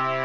you